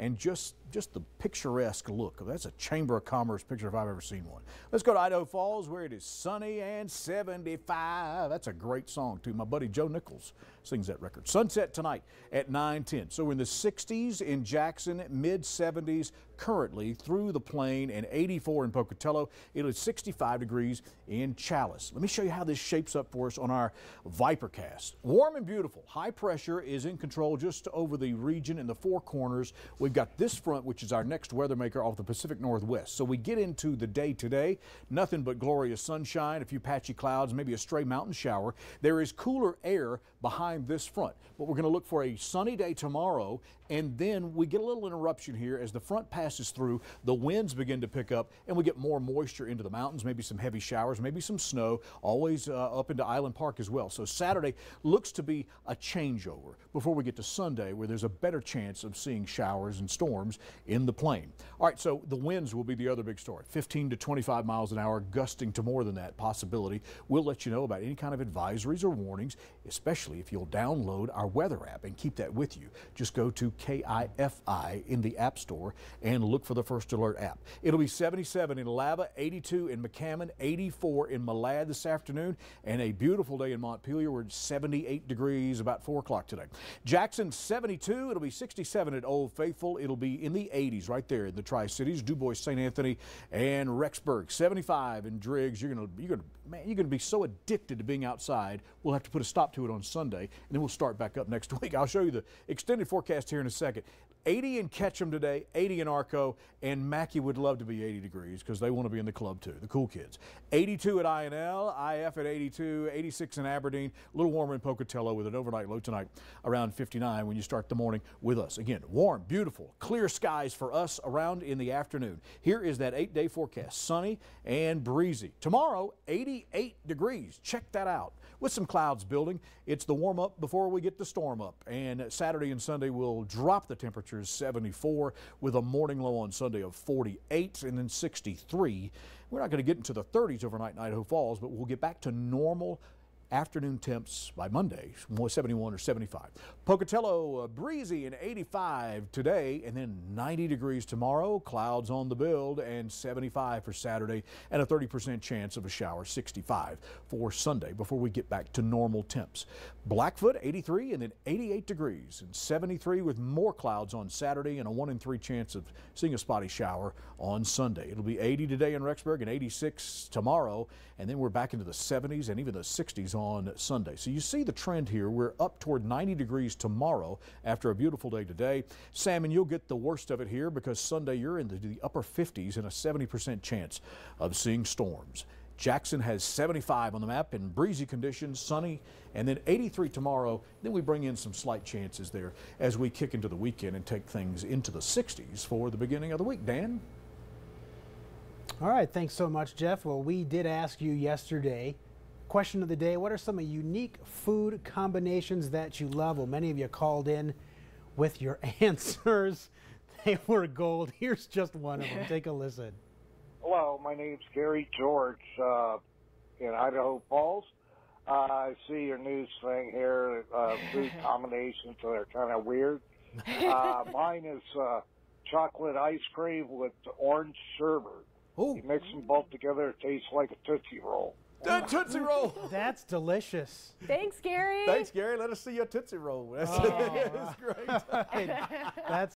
and just just the picturesque look. That's a Chamber of Commerce picture if I've ever seen one. Let's go to Idaho Falls where it is sunny and 75. That's a great song too. My buddy Joe Nichols sings that record. Sunset tonight at 9:10. So we're in the 60s in Jackson, mid 70s currently through the plain and 84 in Pocatello. It is 65 degrees in Challis. Let me show you how this shapes up for us on our Vipercast. Warm and beautiful. High pressure is in control just over the region in the four corners. We've got this front, which is our next weather maker off the Pacific Northwest. So we get into the day today. Nothing but glorious sunshine, a few patchy clouds, maybe a stray mountain shower. There is cooler air behind this front, but we're going to look for a sunny day tomorrow and then we get a little interruption here as the front passes through, the winds begin to pick up, and we get more moisture into the mountains, maybe some heavy showers, maybe some snow, always uh, up into Island Park as well. So Saturday looks to be a changeover before we get to Sunday, where there's a better chance of seeing showers and storms in the plain. All right, so the winds will be the other big story 15 to 25 miles an hour, gusting to more than that possibility. We'll let you know about any kind of advisories or warnings, especially if you'll download our weather app and keep that with you. Just go to KIFI in the App Store and look for the First Alert app. It'll be 77 in Lava, 82 in McCammon, 84 in Malad this afternoon, and a beautiful day in Montpelier. We're at 78 degrees about 4 o'clock today. Jackson, 72. It'll be 67 at Old Faithful. It'll be in the 80s right there in the Tri Cities, Dubois, St. Anthony, and Rexburg. 75 in Driggs. You're gonna, you're gonna, man, you're gonna be so addicted to being outside. We'll have to put a stop to it on Sunday, and then we'll start back up next week. I'll show you the extended forecast here in a second. 80 in Ketchum today, 80 in Arco, and Mackay would love to be 80 degrees because they want to be in the club too, the cool kids. 82 at INL, IF at 82, 86 in Aberdeen, a little warmer in Pocatello with an overnight low tonight around 59 when you start the morning with us. Again, warm, beautiful, clear skies for us around in the afternoon. Here is that eight day forecast sunny and breezy. Tomorrow, 88 degrees. Check that out with some clouds building. It's the warm up before we get the storm up. And Saturday and Sunday will drop the temperatures 74 with a morning low on Sunday of 48 and then 63. We're not going to get into the 30s overnight in Idaho Falls, but we'll get back to normal afternoon temps by Monday, 71 or 75. Pocatello, uh, breezy and 85 today, and then 90 degrees tomorrow. Clouds on the build, and 75 for Saturday, and a 30% chance of a shower, 65 for Sunday before we get back to normal temps. Blackfoot, 83, and then 88 degrees, and 73 with more clouds on Saturday, and a 1 in 3 chance of seeing a spotty shower on Sunday. It'll be 80 today in Rexburg and 86 tomorrow, and then we're back into the 70s and even the 60s on Sunday. So you see the trend here. We're up toward 90 degrees tomorrow after a beautiful day today. Salmon, you'll get the worst of it here because Sunday you're in the, the upper 50s and a 70% chance of seeing storms. Jackson has 75 on the map in breezy conditions, sunny, and then 83 tomorrow. Then we bring in some slight chances there as we kick into the weekend and take things into the 60s for the beginning of the week. Dan? All right, thanks so much, Jeff. Well, we did ask you yesterday Question of the day What are some unique food combinations that you love? Well, many of you called in with your answers. They were gold. Here's just one of them. Take a listen. Hello, my name's Gary George uh, in Idaho Falls. Uh, I see your news thing here, uh, food combinations that are kind of weird. Uh, mine is uh, chocolate ice cream with orange sherbet. Ooh. You mix them both together, it tastes like a Tootsie Roll. The Tootsie Roll. That's delicious. Thanks, Gary. Thanks, Gary. Let us see your Tootsie Roll. That's, Oh. that's great. Hey, that's